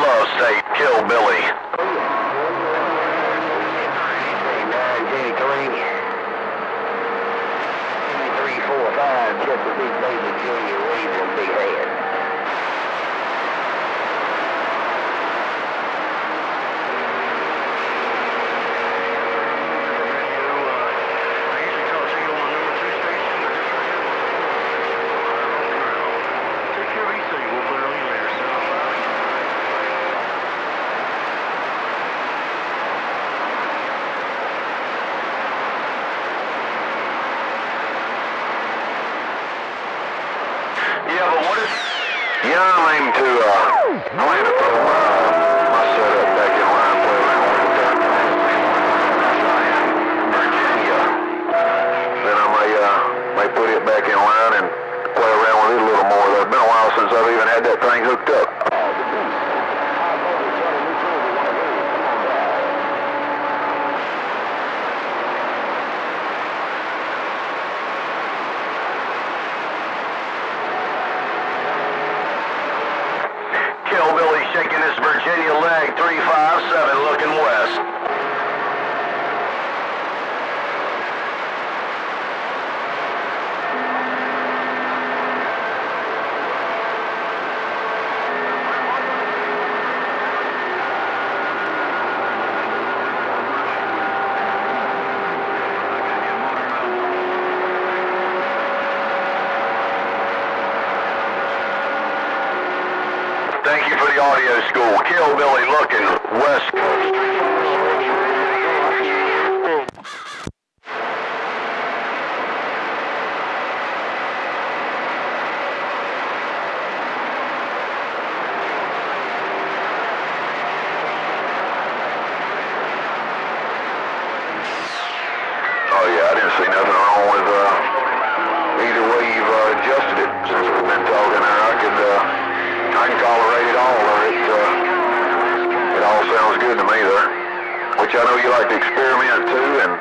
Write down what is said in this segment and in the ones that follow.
love state, Kill Billy. Big baby junior Yeah, but what is... Yeah, I'm aiming to, uh, I'm aiming to throw my, my setup back in line, play around with it. Virginia. Then I may, uh, may put it back in line and play around with it a little more. It's been a while since I've even had that thing hooked up. Shaking his Virginia leg, 357 looking west. Thank you for the audio school. Kill Billy looking west coast. Oh yeah, I didn't see nothing wrong with uh, good to me there. Which I know you like to experiment too, and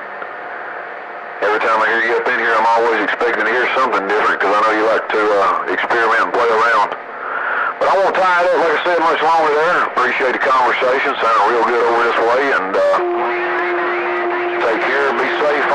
every time I hear you up in here, I'm always expecting to hear something different because I know you like to uh, experiment and play around. But I won't tie it up, like I said, much longer there. Appreciate the conversation. Sounded real good over this way, and. Uh, Take care. Be safe